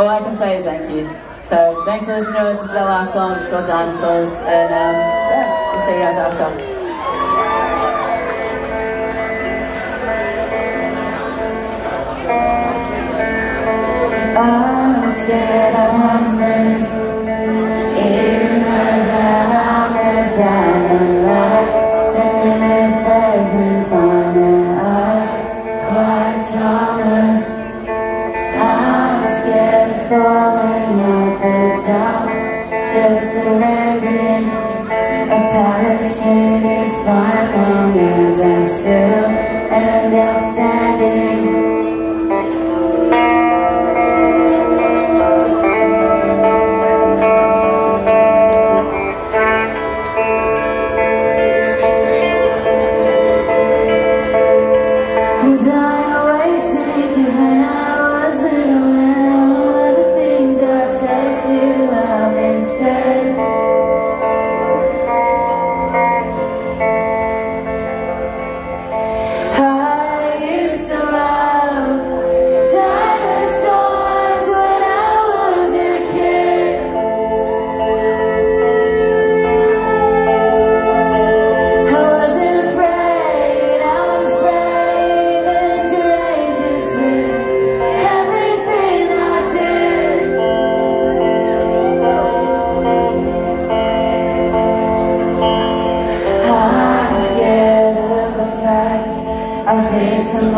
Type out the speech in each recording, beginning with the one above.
all I can say is thank you. So thanks for listening to us. This is our last song. It's called Dinosaurs. And um, yeah, we'll see you guys after. I'm scared A parachute is fine as I still end up standing And I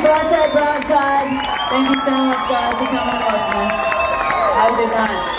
much. Broadside Brightside. Thank you so much, guys, for coming and watching us. Have a good night.